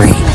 free.